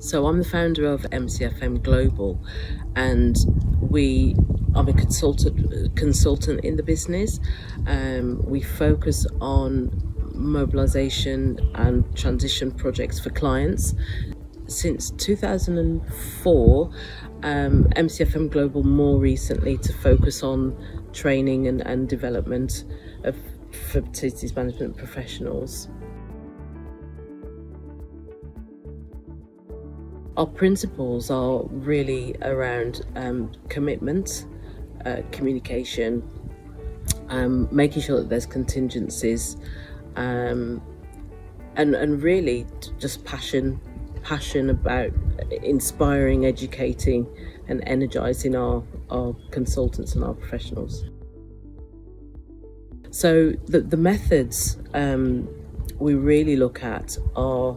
So I'm the founder of MCFM Global, and we I'm a consultant consultant in the business. Um, we focus on mobilization and transition projects for clients. Since 2004, um, MCFM Global more recently to focus on training and, and development of facilities management professionals. Our principles are really around um, commitment, uh, communication, um, making sure that there's contingencies, um, and and really just passion, passion about inspiring, educating, and energizing our our consultants and our professionals. So the the methods um, we really look at are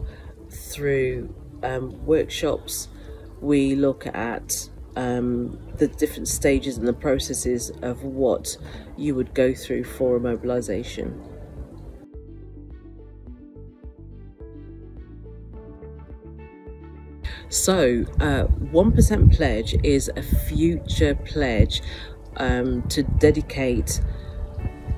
through um, workshops, we look at um, the different stages and the processes of what you would go through for a mobilisation. So, uh, 1% pledge is a future pledge um, to dedicate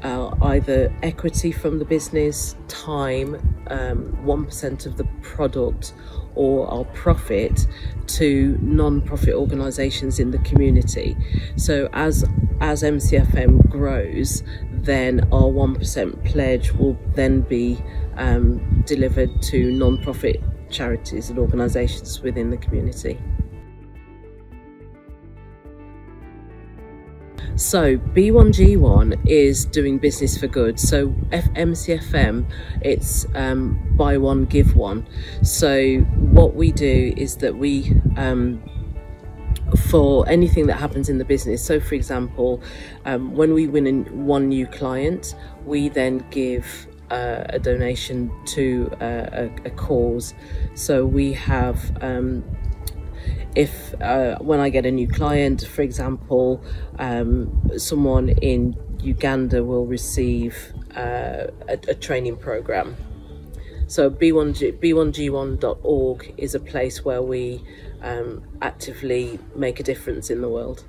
uh, either equity from the business, time, um, 1% of the product, or our profit to non-profit organisations in the community. So as as MCFM grows, then our 1% pledge will then be um, delivered to non-profit charities and organisations within the community. So B1G1 is doing business for good. So MCFM, it's um, buy one, give one. So what we do is that we um, for anything that happens in the business. So, for example, um, when we win one new client, we then give uh, a donation to uh, a, a, cause. So we have um, if uh, when I get a new client, for example, um, someone in Uganda will receive uh, a, a, training program. So B1G, b1g1.org is a place where we um, actively make a difference in the world.